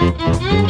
Música